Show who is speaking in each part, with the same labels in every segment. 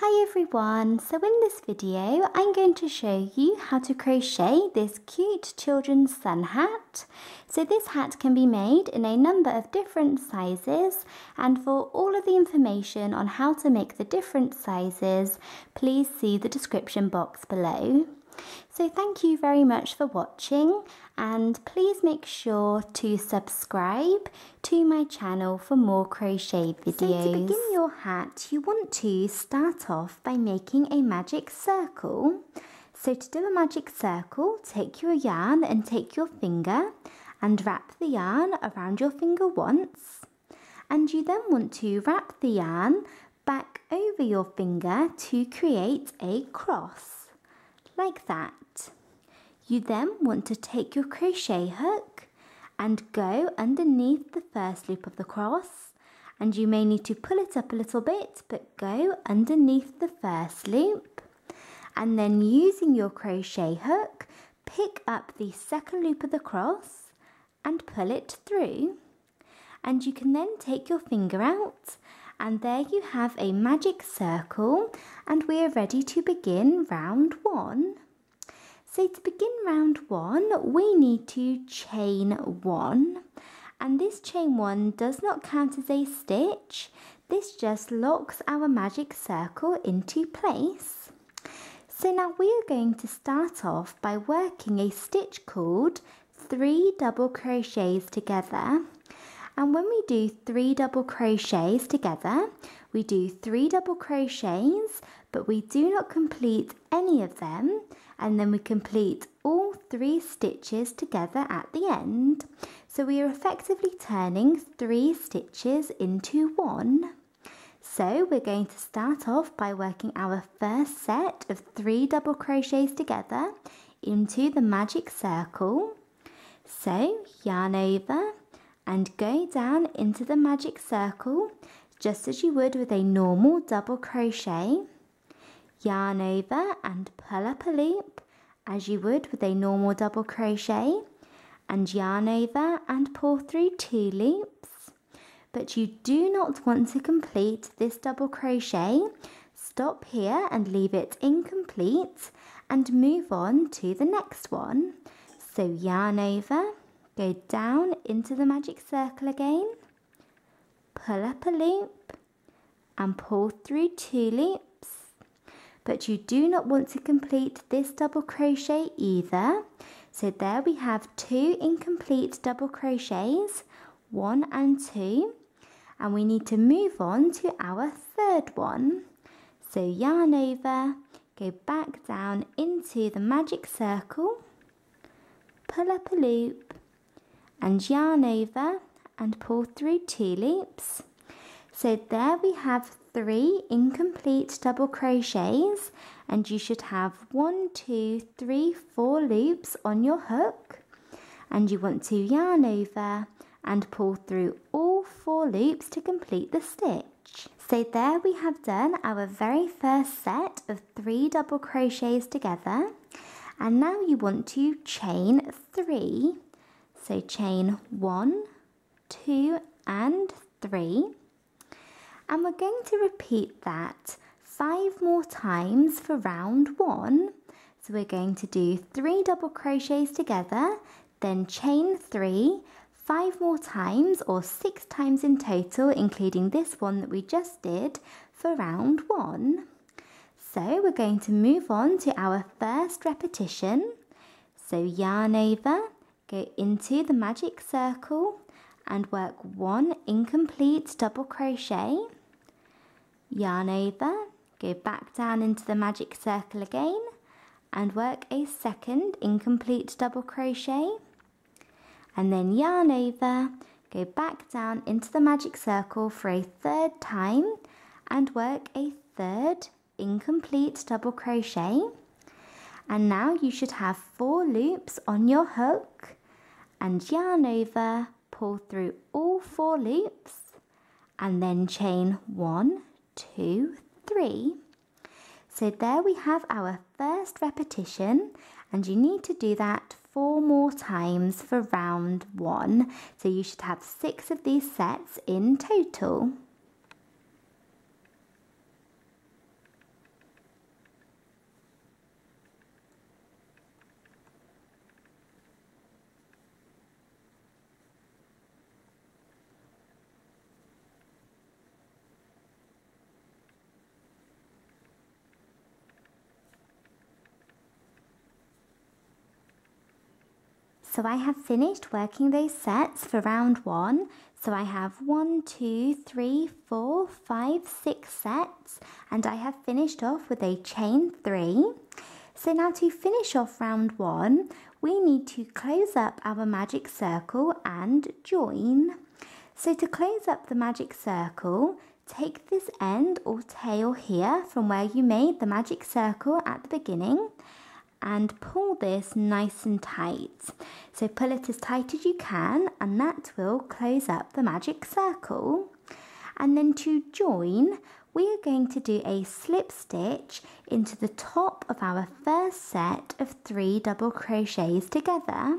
Speaker 1: Hi everyone, so in this video I'm going to show you how to crochet this cute children's sun hat. So this hat can be made in a number of different sizes and for all of the information on how to make the different sizes please see the description box below. So thank you very much for watching and please make sure to subscribe to my channel for more crochet videos. So to begin your hat you want to start off by making a magic circle. So to do a magic circle take your yarn and take your finger and wrap the yarn around your finger once and you then want to wrap the yarn back over your finger to create a cross like that. You then want to take your crochet hook and go underneath the first loop of the cross and you may need to pull it up a little bit but go underneath the first loop and then using your crochet hook pick up the second loop of the cross and pull it through and you can then take your finger out and there you have a magic circle and we are ready to begin round one. So to begin round one, we need to chain one. And this chain one does not count as a stitch. This just locks our magic circle into place. So now we are going to start off by working a stitch called three double crochets together and when we do three double crochets together, we do three double crochets, but we do not complete any of them. And then we complete all three stitches together at the end. So we are effectively turning three stitches into one. So we're going to start off by working our first set of three double crochets together into the magic circle. So yarn over, and go down into the magic circle just as you would with a normal double crochet. Yarn over and pull up a loop as you would with a normal double crochet and yarn over and pull through two loops. But you do not want to complete this double crochet. Stop here and leave it incomplete and move on to the next one. So yarn over Go down into the magic circle again, pull up a loop and pull through two loops. But you do not want to complete this double crochet either. So there we have two incomplete double crochets, one and two. And we need to move on to our third one. So yarn over, go back down into the magic circle, pull up a loop and yarn over and pull through two loops. So there we have three incomplete double crochets and you should have one, two, three, four loops on your hook and you want to yarn over and pull through all four loops to complete the stitch. So there we have done our very first set of three double crochets together and now you want to chain three so chain one, two, and three. And we're going to repeat that five more times for round one. So we're going to do three double crochets together, then chain three, five more times or six times in total, including this one that we just did for round one. So we're going to move on to our first repetition. So yarn over, Go into the magic circle and work one incomplete double crochet. Yarn over, go back down into the magic circle again and work a second incomplete double crochet. And then yarn over, go back down into the magic circle for a third time and work a third incomplete double crochet. And now you should have four loops on your hook and yarn over, pull through all four loops and then chain one, two, three. So there we have our first repetition and you need to do that four more times for round one. So you should have six of these sets in total. So I have finished working those sets for round one. So I have one, two, three, four, five, six sets, and I have finished off with a chain three. So now to finish off round one, we need to close up our magic circle and join. So to close up the magic circle, take this end or tail here from where you made the magic circle at the beginning and pull this nice and tight. So pull it as tight as you can and that will close up the magic circle. And then to join, we are going to do a slip stitch into the top of our first set of three double crochets together.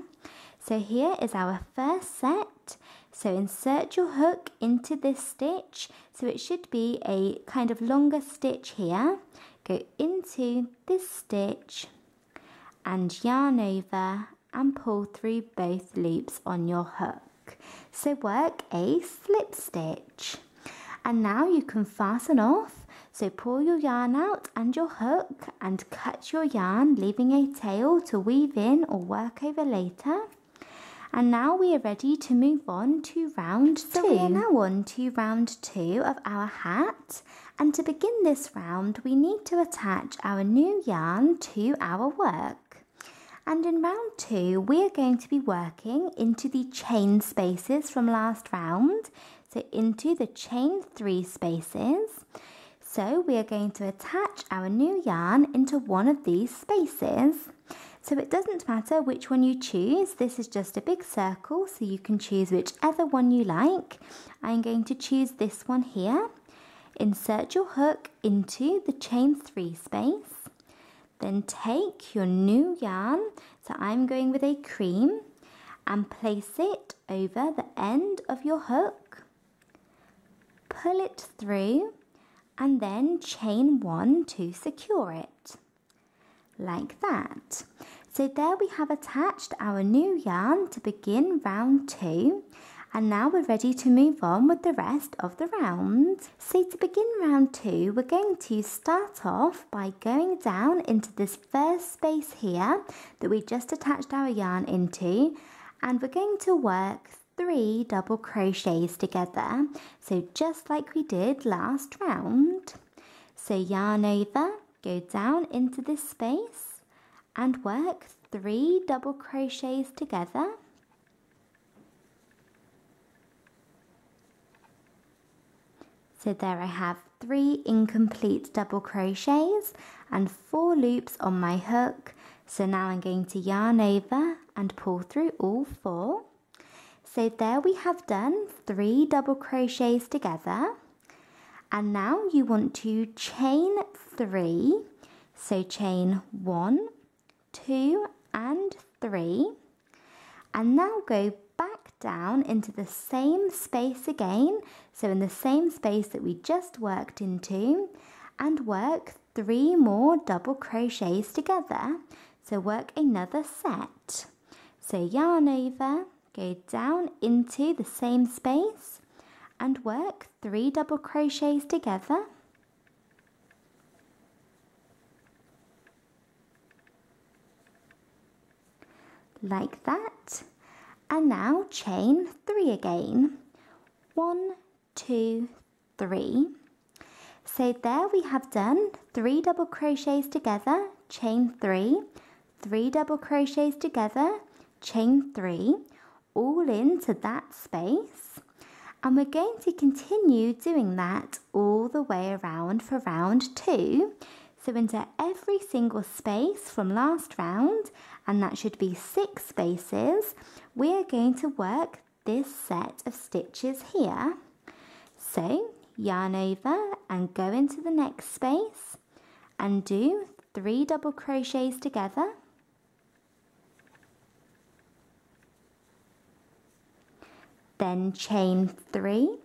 Speaker 1: So here is our first set. So insert your hook into this stitch. So it should be a kind of longer stitch here. Go into this stitch and yarn over and pull through both loops on your hook. So work a slip stitch. And now you can fasten off. So pull your yarn out and your hook and cut your yarn, leaving a tail to weave in or work over later. And now we are ready to move on to round two. So we are now on to round two of our hat. And to begin this round, we need to attach our new yarn to our work. And in round two, we are going to be working into the chain spaces from last round. So into the chain three spaces. So we are going to attach our new yarn into one of these spaces. So it doesn't matter which one you choose, this is just a big circle, so you can choose whichever one you like. I'm going to choose this one here. Insert your hook into the chain three space. Then take your new yarn, so I'm going with a cream, and place it over the end of your hook. Pull it through and then chain one to secure it. Like that. So there we have attached our new yarn to begin round two and now we're ready to move on with the rest of the round. So to begin round two, we're going to start off by going down into this first space here that we just attached our yarn into and we're going to work three double crochets together. So just like we did last round. So yarn over, go down into this space and work three double crochets together So there I have three incomplete double crochets and four loops on my hook. So now I'm going to yarn over and pull through all four. So there we have done three double crochets together. And now you want to chain three. So chain one, two and three. And now go down into the same space again, so in the same space that we just worked into, and work three more double crochets together. So work another set. So yarn over, go down into the same space and work three double crochets together. Like that and now chain three again. One, two, three. So there we have done three double crochets together, chain three, three double crochets together, chain three, all into that space. And we're going to continue doing that all the way around for round two. So into every single space from last round, and that should be six spaces, we are going to work this set of stitches here. So yarn over and go into the next space and do three double crochets together. Then chain three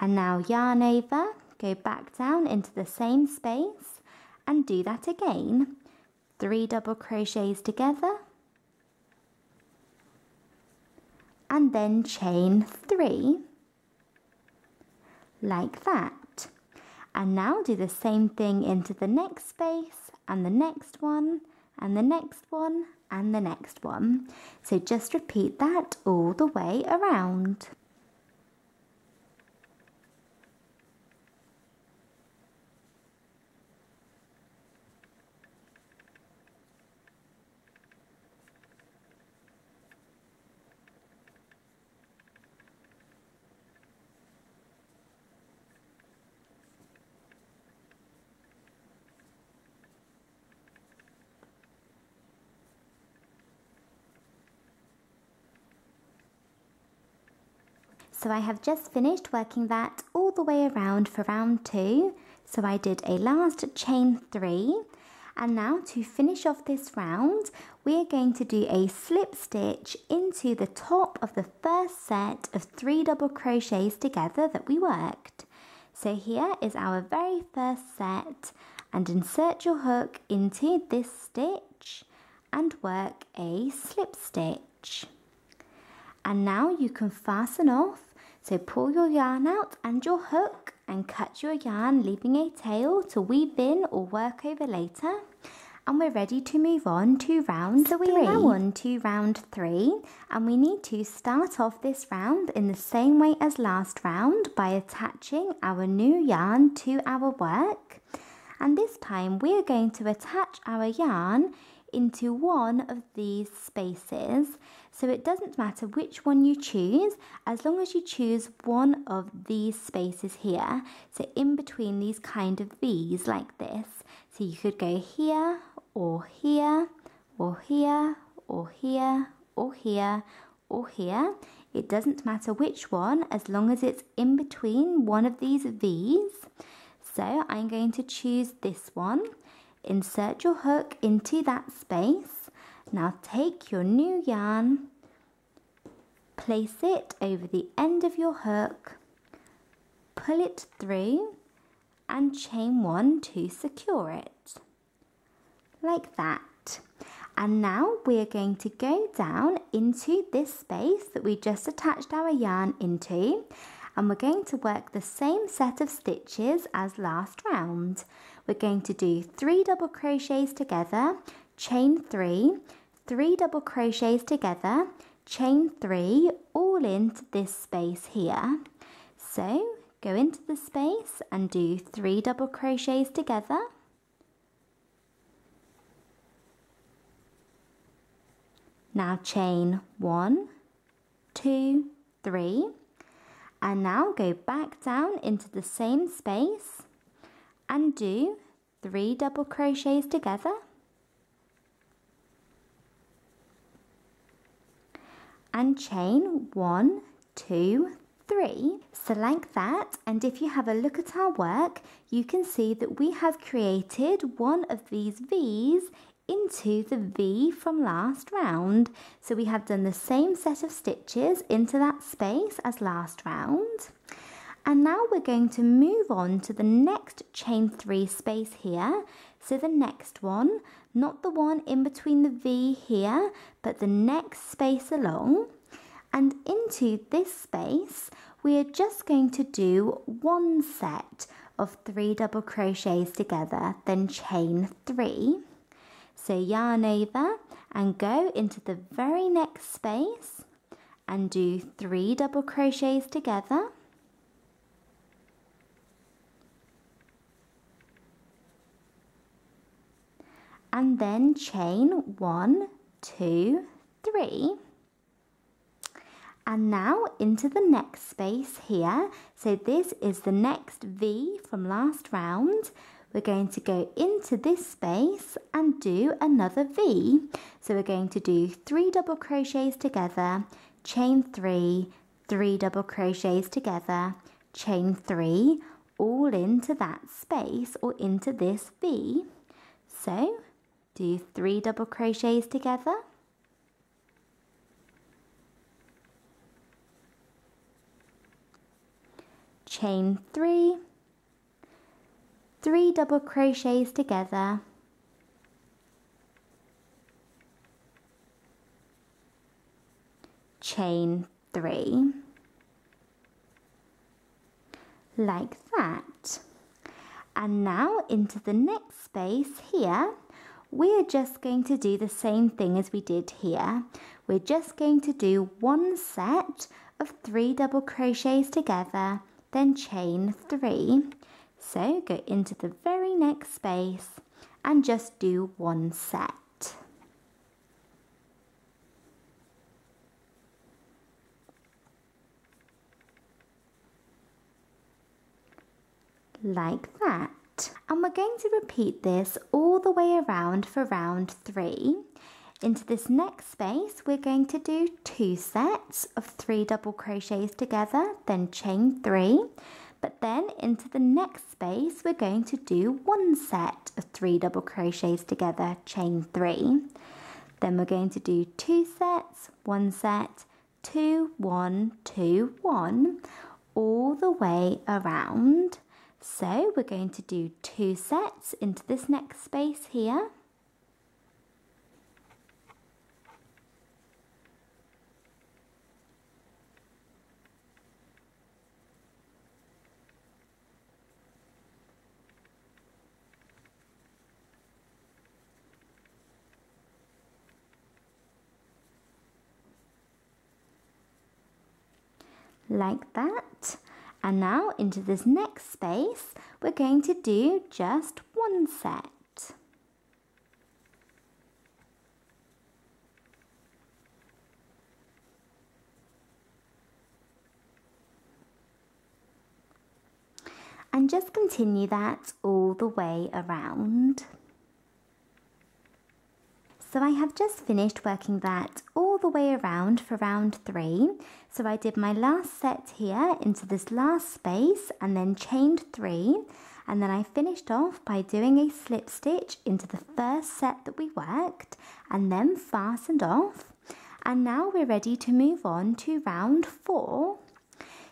Speaker 1: and now yarn over, go back down into the same space and do that again. Three double crochets together and then chain three like that and now do the same thing into the next space and the next one and the next one and the next one. So just repeat that all the way around. So I have just finished working that all the way around for round two. So I did a last chain three. And now to finish off this round, we are going to do a slip stitch into the top of the first set of three double crochets together that we worked. So here is our very first set and insert your hook into this stitch and work a slip stitch. And now you can fasten off so pull your yarn out and your hook and cut your yarn leaving a tail to weave in or work over later. And we're ready to move on to round so we three. are now on to round three and we need to start off this round in the same way as last round by attaching our new yarn to our work. And this time we are going to attach our yarn into one of these spaces. So it doesn't matter which one you choose, as long as you choose one of these spaces here. So in between these kind of V's like this. So you could go here, or here, or here, or here, or here, or here. It doesn't matter which one, as long as it's in between one of these V's. So I'm going to choose this one. Insert your hook into that space. Now take your new yarn, place it over the end of your hook, pull it through and chain one to secure it. Like that. And now we're going to go down into this space that we just attached our yarn into and we're going to work the same set of stitches as last round. We're going to do three double crochets together, chain three, three double crochets together, chain three, all into this space here. So go into the space and do three double crochets together. Now chain one, two, three, and now go back down into the same space and do three double crochets together and chain one two three so like that and if you have a look at our work you can see that we have created one of these V's into the V from last round. So we have done the same set of stitches into that space as last round. And now we're going to move on to the next chain three space here. So the next one, not the one in between the V here, but the next space along. And into this space, we are just going to do one set of three double crochets together, then chain three. So yarn over and go into the very next space and do three double crochets together. And then chain one, two, three. And now into the next space here. So this is the next V from last round we're going to go into this space and do another V. So we're going to do three double crochets together, chain three, three double crochets together, chain three, all into that space or into this V. So do three double crochets together. Chain three, three double crochets together. Chain three. Like that. And now into the next space here we're just going to do the same thing as we did here. We're just going to do one set of three double crochets together, then chain three. So go into the very next space and just do one set. like And we're going to repeat this all the way around for round three. Into this next space, we're going to do two sets of three double crochets together, then chain three. But then into the next space, we're going to do one set of three double crochets together, chain three. Then we're going to do two sets, one set, two, one, two, one, all the way around. So we're going to do two sets into this next space here. like that. And now into this next space, we're going to do just one set. And just continue that all the way around. So I have just finished working that all the way around for round three. So I did my last set here into this last space and then chained three. And then I finished off by doing a slip stitch into the first set that we worked and then fastened off. And now we're ready to move on to round four.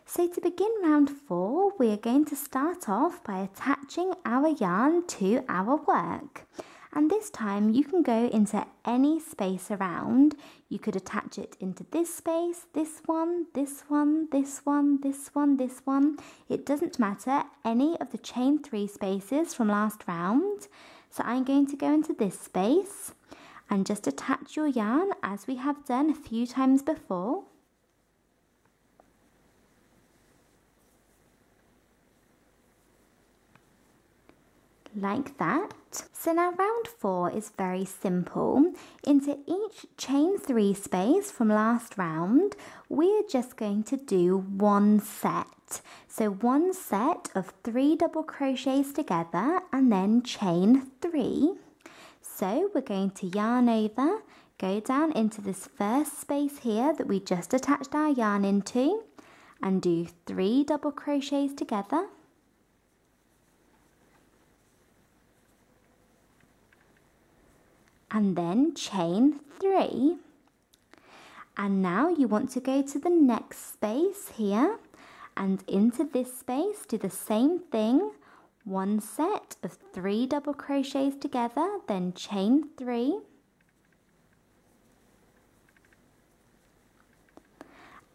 Speaker 1: So to begin round four, we are going to start off by attaching our yarn to our work and this time you can go into any space around. You could attach it into this space, this one, this one, this one, this one, this one. It doesn't matter any of the chain three spaces from last round. So I'm going to go into this space and just attach your yarn as we have done a few times before. Like that. So now round four is very simple. Into each chain three space from last round, we're just going to do one set. So one set of three double crochets together and then chain three. So we're going to yarn over, go down into this first space here that we just attached our yarn into and do three double crochets together and then chain three. And now you want to go to the next space here and into this space do the same thing. One set of three double crochets together, then chain three.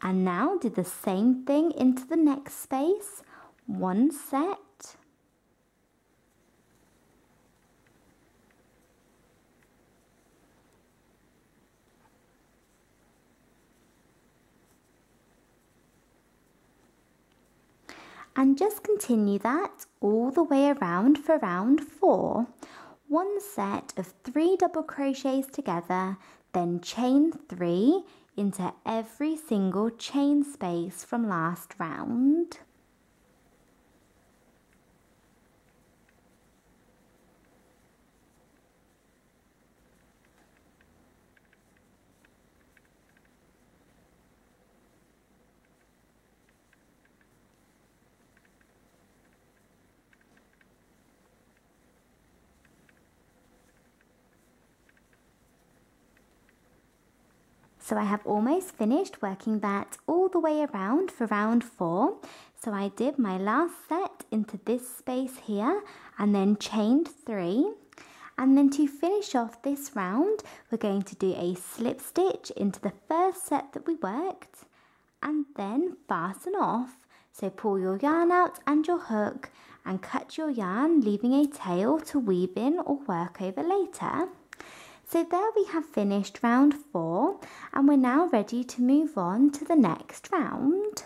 Speaker 1: And now do the same thing into the next space. One set and just continue that all the way around for round four. One set of three double crochets together, then chain three into every single chain space from last round. So I have almost finished working that all the way around for round four. So I did my last set into this space here and then chained three. And then to finish off this round, we're going to do a slip stitch into the first set that we worked and then fasten off. So pull your yarn out and your hook and cut your yarn, leaving a tail to weave in or work over later. So there we have finished round four and we're now ready to move on to the next round.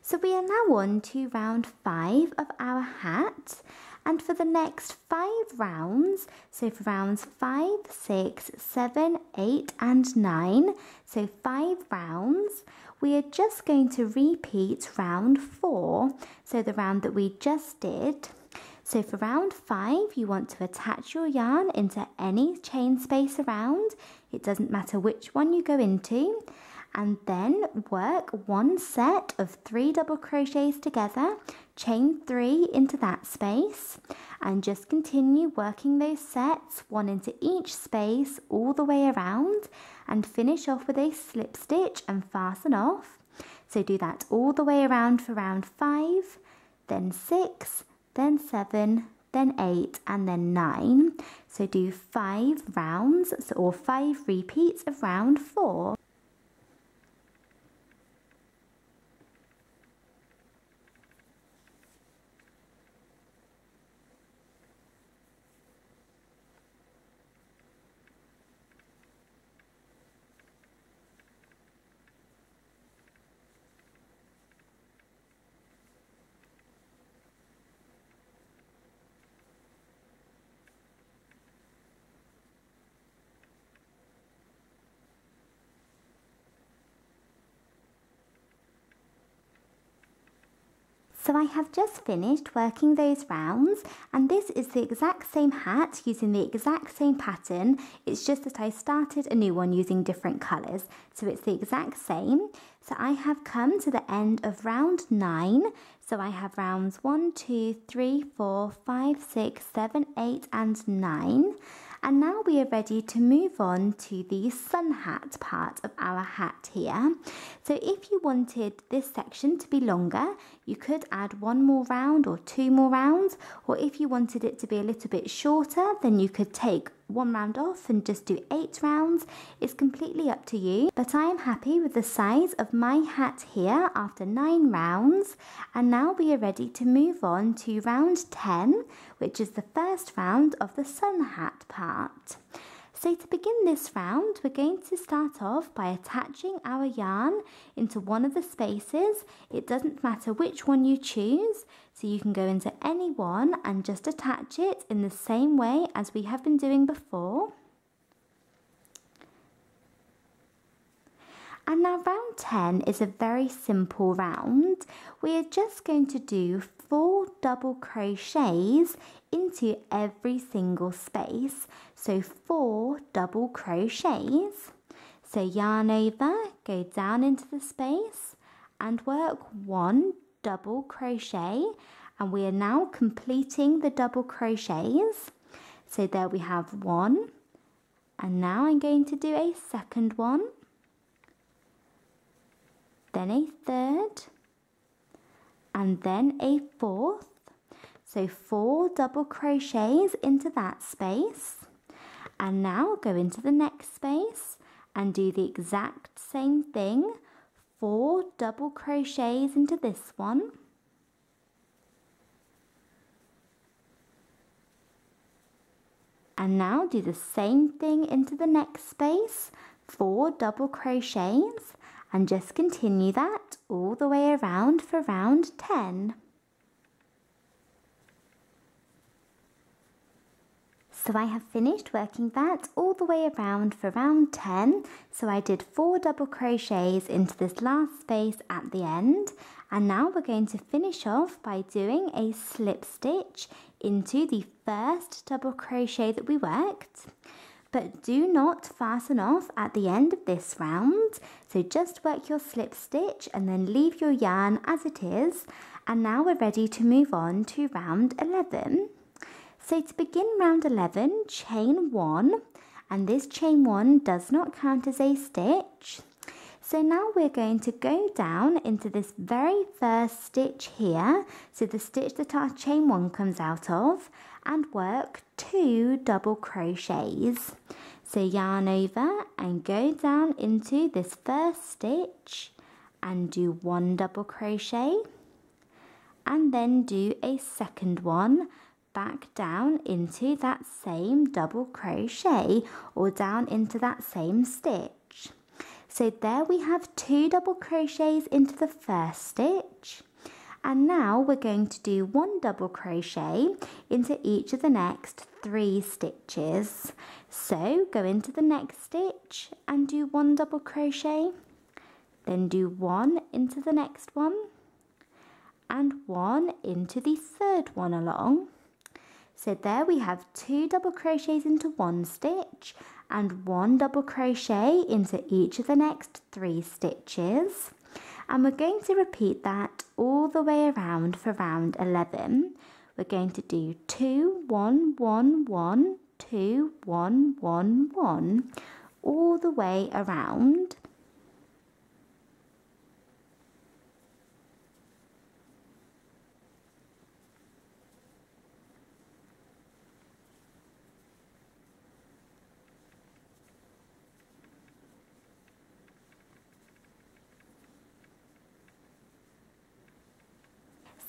Speaker 1: So we are now on to round five of our hat and for the next five rounds, so for rounds five, six, seven, eight and nine, so five rounds, we are just going to repeat round four, so the round that we just did. So for round five, you want to attach your yarn into any chain space around. It doesn't matter which one you go into. And then work one set of three double crochets together. Chain three into that space. And just continue working those sets one into each space all the way around. And finish off with a slip stitch and fasten off. So do that all the way around for round five then six then seven then eight and then nine. So do five rounds or five repeats of round four So I have just finished working those rounds and this is the exact same hat using the exact same pattern. It's just that I started a new one using different colours. So it's the exact same. So I have come to the end of round nine. So I have rounds one, two, three, four, five, six, seven, eight and nine. And now we are ready to move on to the sun hat part of our hat here. So if you wanted this section to be longer, you could add one more round or two more rounds. Or if you wanted it to be a little bit shorter, then you could take one round off and just do eight rounds. It's completely up to you, but I am happy with the size of my hat here after nine rounds. And now we are ready to move on to round 10, which is the first round of the sun hat part. So to begin this round, we're going to start off by attaching our yarn into one of the spaces. It doesn't matter which one you choose, so you can go into any one and just attach it in the same way as we have been doing before. And now round 10 is a very simple round. We are just going to do four double crochets into every single space. So four double crochets. So yarn over, go down into the space and work one double crochet and we are now completing the double crochets. So there we have one and now I'm going to do a second one, then a third and then a fourth. So four double crochets into that space. And now go into the next space and do the exact same thing. Four double crochets into this one. And now do the same thing into the next space. Four double crochets and just continue that all the way around for round 10. So I have finished working that all the way around for round 10. So I did four double crochets into this last space at the end. And now we're going to finish off by doing a slip stitch into the first double crochet that we worked but do not fasten off at the end of this round. So just work your slip stitch and then leave your yarn as it is. And now we're ready to move on to round 11. So to begin round 11, chain 1, and this chain 1 does not count as a stitch. So now we're going to go down into this very first stitch here, so the stitch that our chain 1 comes out of, and work two double crochets. So yarn over and go down into this first stitch and do one double crochet and then do a second one back down into that same double crochet or down into that same stitch. So there we have two double crochets into the first stitch and now we're going to do one double crochet into each of the next three stitches. So go into the next stitch and do one double crochet, then do one into the next one and one into the third one along. So there we have two double crochets into one stitch and one double crochet into each of the next three stitches. And we're going to repeat that all the way around for round 11 we're going to do 2 1 1 1 2 1 1 1 all the way around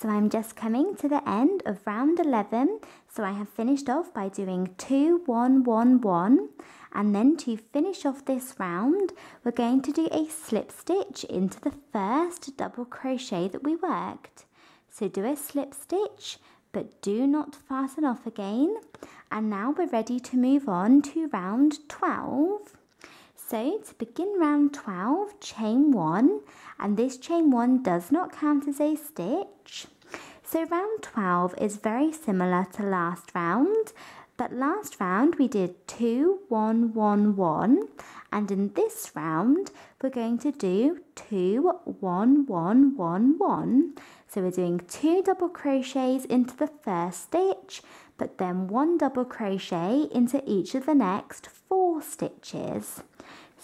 Speaker 1: So I'm just coming to the end of round 11. So I have finished off by doing 2, 1, 1, 1. And then to finish off this round, we're going to do a slip stitch into the first double crochet that we worked. So do a slip stitch, but do not fasten off again. And now we're ready to move on to round 12. So to begin round 12, chain 1, and this chain 1 does not count as a stitch. So round 12 is very similar to last round, but last round we did 2, 1, 1, 1, and in this round we're going to do 2, 1, 1, 1, 1. So we're doing 2 double crochets into the first stitch, but then 1 double crochet into each of the next 4 stitches.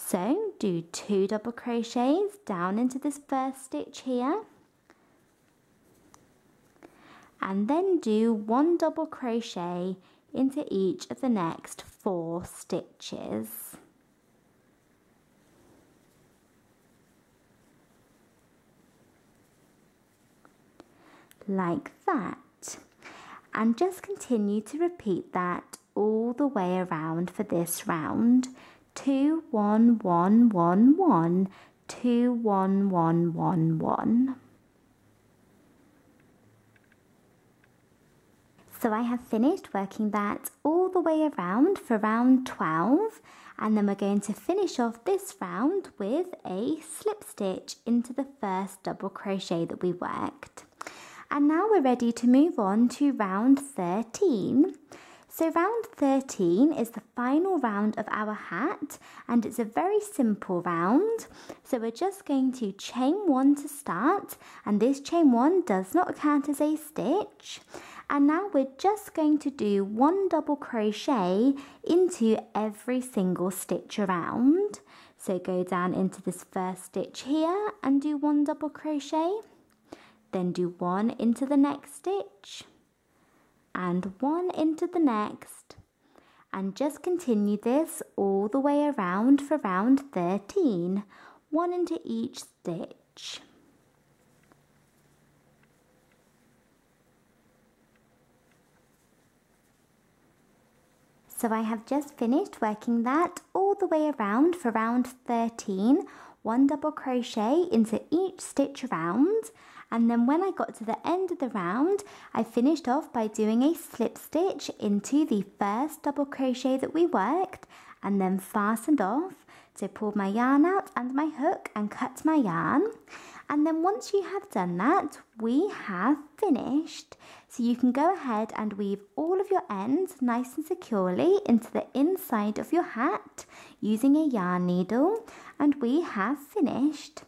Speaker 1: So do 2 double crochets down into this first stitch here and then do one double crochet into each of the next four stitches. Like that. And just continue to repeat that all the way around for this round. Two, one, one, one, one, two, one, one, one, one. So I have finished working that all the way around for round 12 and then we're going to finish off this round with a slip stitch into the first double crochet that we worked. And now we're ready to move on to round 13. So round 13 is the final round of our hat and it's a very simple round. So we're just going to chain one to start and this chain one does not count as a stitch. And now we're just going to do one double crochet into every single stitch around. So go down into this first stitch here and do one double crochet then do one into the next stitch and one into the next. And just continue this all the way around for round 13 one into each stitch. So I have just finished working that all the way around for round 13, one double crochet into each stitch around and then when I got to the end of the round I finished off by doing a slip stitch into the first double crochet that we worked and then fastened off so pulled my yarn out and my hook and cut my yarn and then once you have done that, we have finished. So you can go ahead and weave all of your ends nice and securely into the inside of your hat using a yarn needle and we have finished.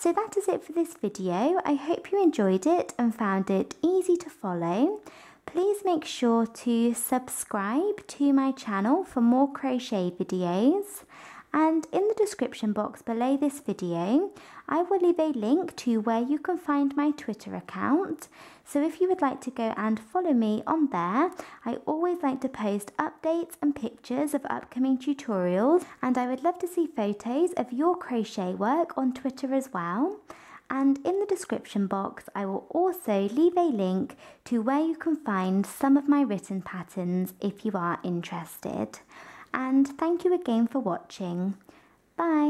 Speaker 1: So that is it for this video. I hope you enjoyed it and found it easy to follow. Please make sure to subscribe to my channel for more crochet videos and in the description box below this video I will leave a link to where you can find my Twitter account. So if you would like to go and follow me on there I always like to post updates and pictures of upcoming tutorials. And I would love to see photos of your crochet work on Twitter as well. And in the description box I will also leave a link to where you can find some of my written patterns if you are interested. And thank you again for watching. Bye!